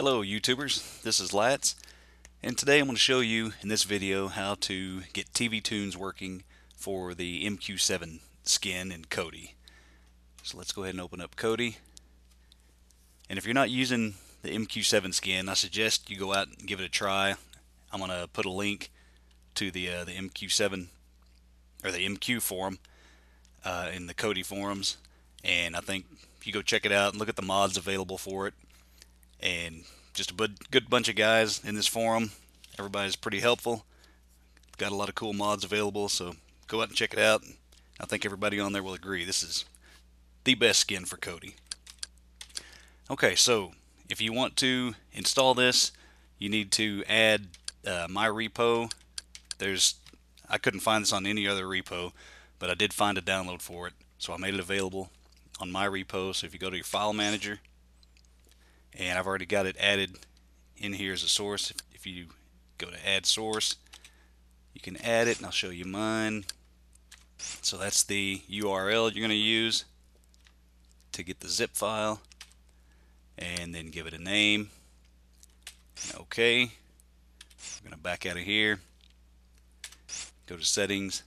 Hello YouTubers, this is Latts and today I'm going to show you in this video how to get TV Tunes working for the MQ7 skin in Kodi. So let's go ahead and open up Kodi and if you're not using the MQ7 skin I suggest you go out and give it a try. I'm going to put a link to the, uh, the MQ7 or the MQ forum uh, in the Kodi forums and I think if you go check it out and look at the mods available for it and just a good bunch of guys in this forum. Everybody's pretty helpful. Got a lot of cool mods available, so go out and check it out. I think everybody on there will agree this is the best skin for Kodi. Okay, so if you want to install this, you need to add uh, my repo. There's I couldn't find this on any other repo, but I did find a download for it, so I made it available on my repo. So if you go to your file manager and I've already got it added in here as a source. If you go to add source you can add it and I'll show you mine. So that's the URL you're going to use to get the zip file and then give it a name. Okay we're going to back out of here. Go to settings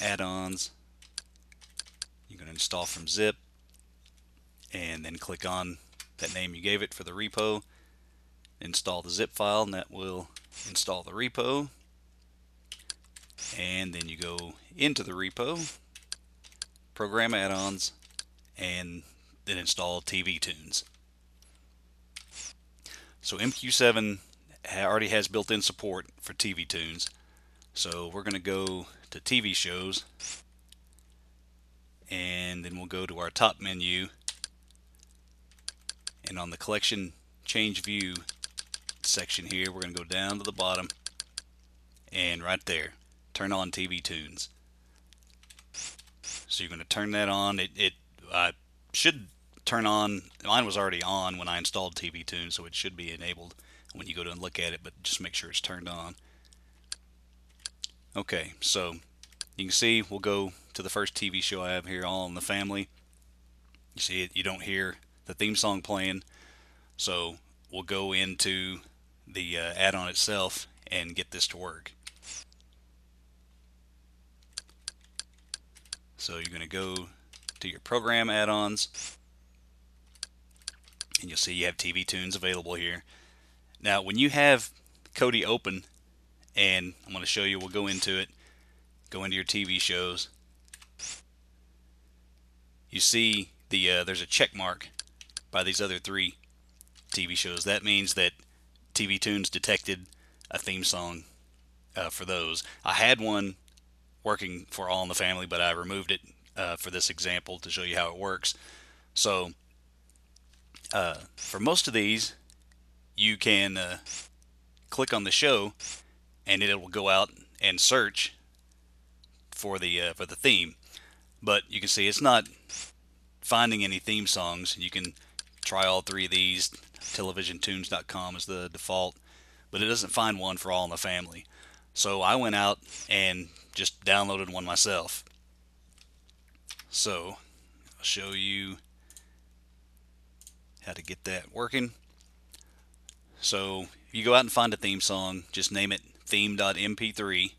add-ons. You're going to install from zip and then click on that name you gave it for the repo. Install the zip file and that will install the repo. And then you go into the repo program add-ons and then install TV tunes. So MQ7 already has built-in support for TV tunes. So we're going to go to TV shows and then we'll go to our top menu and on the collection change view section here we're going to go down to the bottom. And right there turn on TV tunes. So you're going to turn that on. It, it should turn on mine was already on when I installed TV tunes so it should be enabled when you go to look at it but just make sure it's turned on. Okay so you can see we'll go to the first TV show I have here all in the family. You see it you don't hear the theme song playing. So we'll go into the uh, add-on itself and get this to work. So you're going to go to your program add-ons and you'll see you have TV tunes available here. Now when you have Kodi open and I'm going to show you, we'll go into it, go into your TV shows. You see the uh, there's a check mark by these other three TV shows. That means that TV Tunes detected a theme song uh, for those. I had one working for All in the Family, but I removed it uh, for this example to show you how it works. So uh, for most of these, you can uh, click on the show, and it will go out and search for the uh, for the theme. But you can see it's not finding any theme songs. You can try all three of these. Televisiontunes.com is the default, but it doesn't find one for All in the Family. So I went out and just downloaded one myself. So I'll show you how to get that working. So you go out and find a theme song, just name it theme.mp3,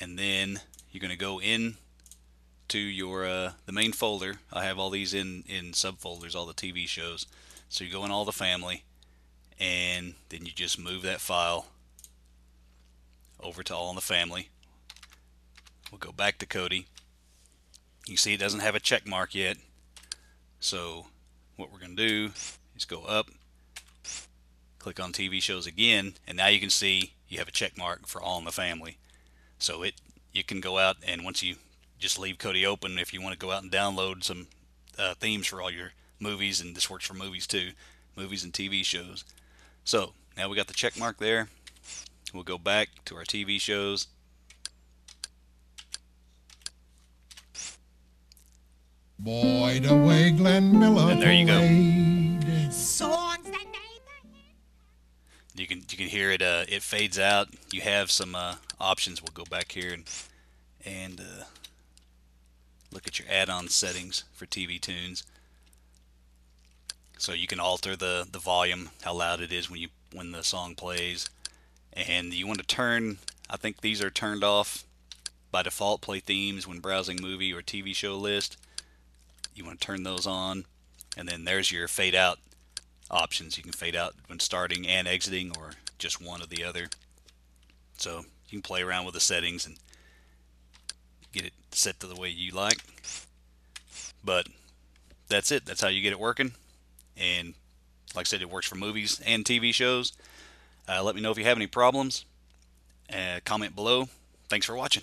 and then you're going to go in to your uh, the main folder. I have all these in in subfolders, all the TV shows. So you go in all the family, and then you just move that file over to all in the family. We'll go back to Kodi. You see it doesn't have a check mark yet. So what we're going to do is go up, click on TV shows again, and now you can see you have a check mark for all in the family. So it you can go out and once you just leave Kodi open if you want to go out and download some uh, themes for all your movies, and this works for movies too, movies and TV shows. So now we got the check mark there. We'll go back to our TV shows. Boy, the way Glenn Miller and there you go. Songs that you can you can hear it. Uh, it fades out. You have some uh, options. We'll go back here and and uh, look at your add-on settings for TV Tunes. So you can alter the, the volume, how loud it is when you when the song plays. And you want to turn, I think these are turned off by default, play themes when browsing movie or TV show list. You want to turn those on. And then there's your fade out options. You can fade out when starting and exiting or just one or the other. So you can play around with the settings and get it set to the way you like. But that's it. That's how you get it working. And like I said, it works for movies and TV shows. Uh, let me know if you have any problems. Uh, comment below. Thanks for watching.